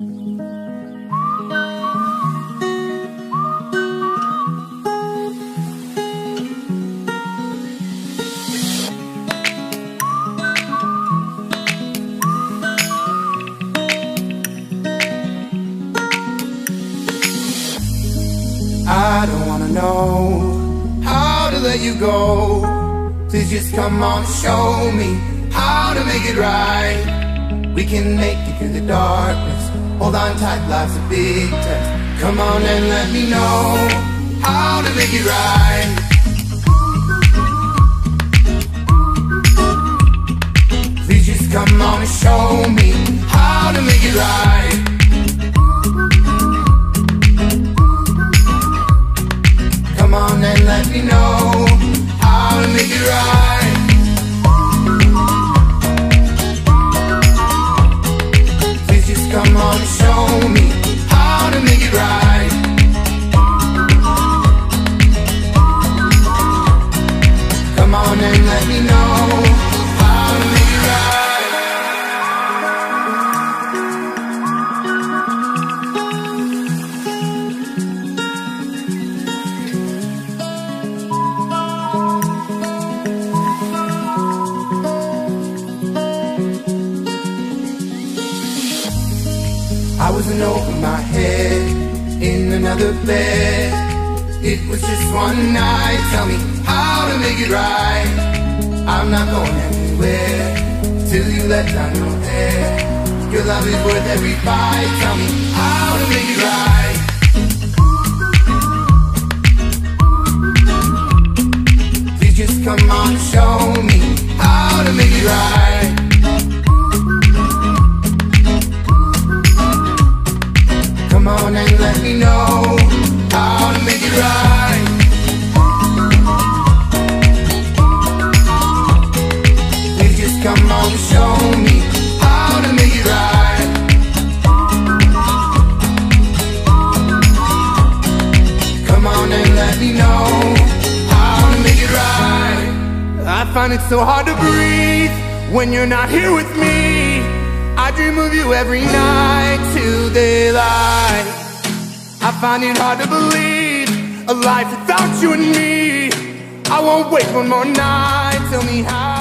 I don't wanna know how to let you go. Please just come on and show me how to make it right. We can make it through the darkness. Hold on tight, life's a big test. Come on and let me know how to make it right. Please just come on and show me how to make it right. It was just one night. Tell me how to make it right. I'm not going anywhere till you let down your hair. Your love is worth every fight. Tell me how to make it right. Please just come on and show me how to make it right. Find it so hard to breathe when you're not here with me. I dream of you every night till daylight. I find it hard to believe a life without you and me. I won't wait one more night. Tell me how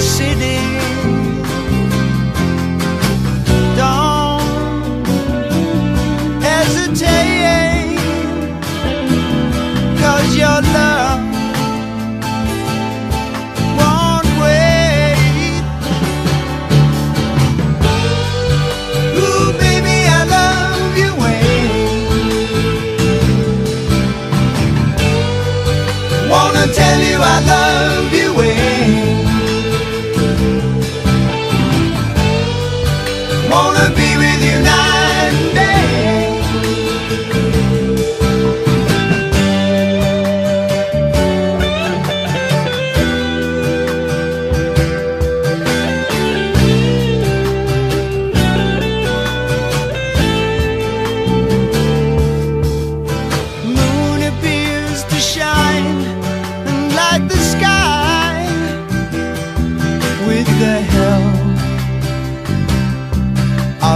city.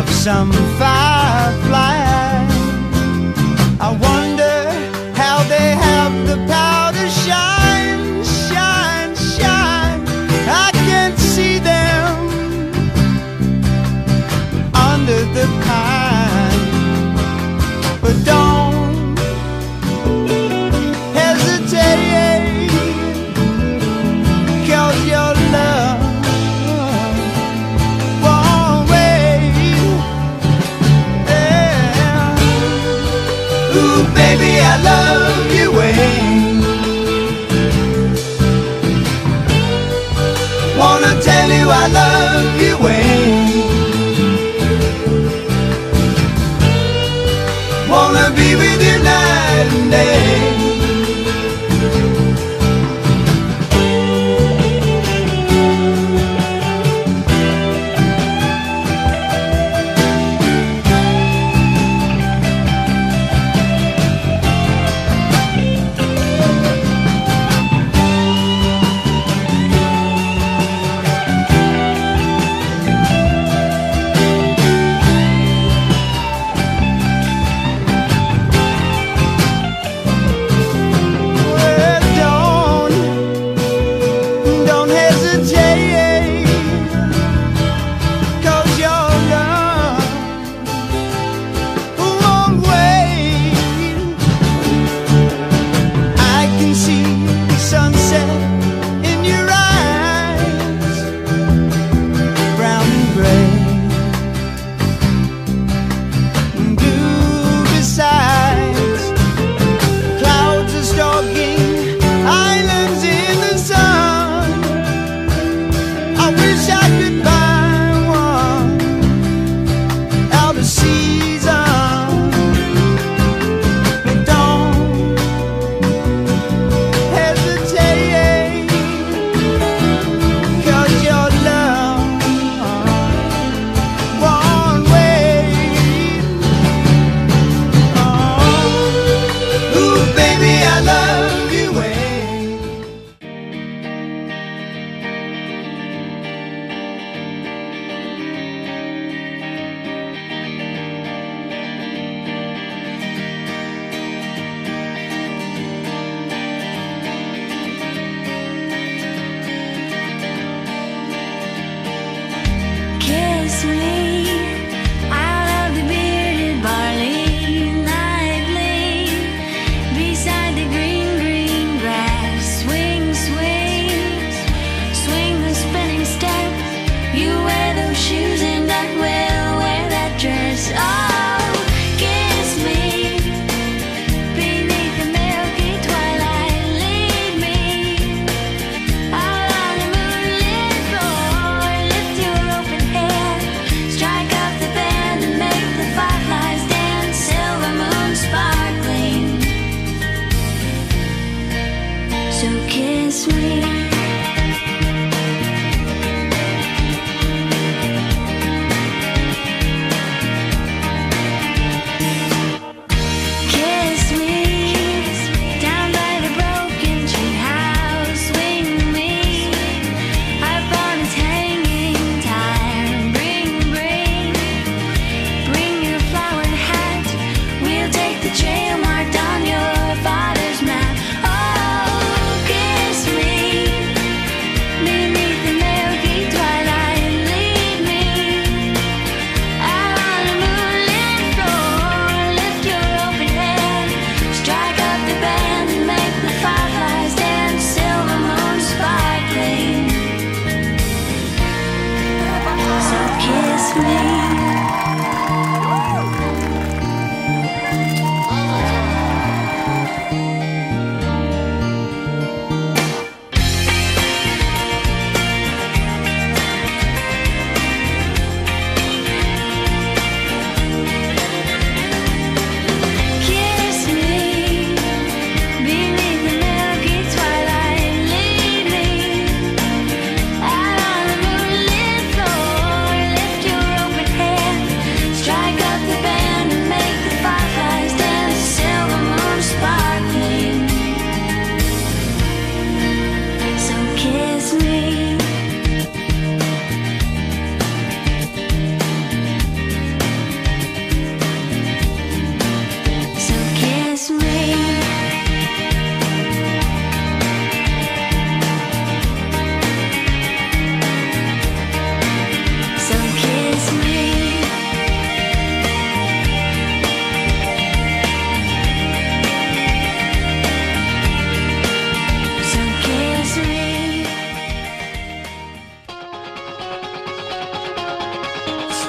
Some firefly.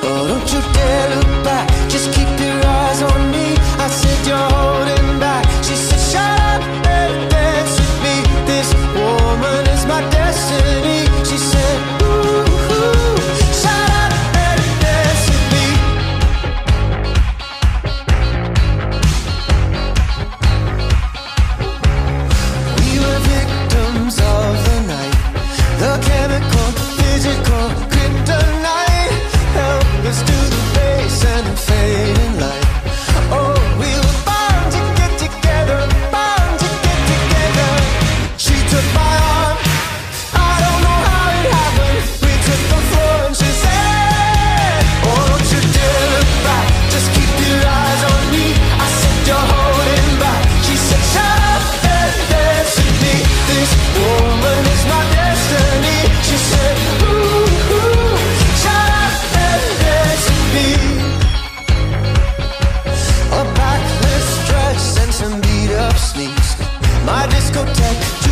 Oh, don't you dare look back. Just keep My discotheque.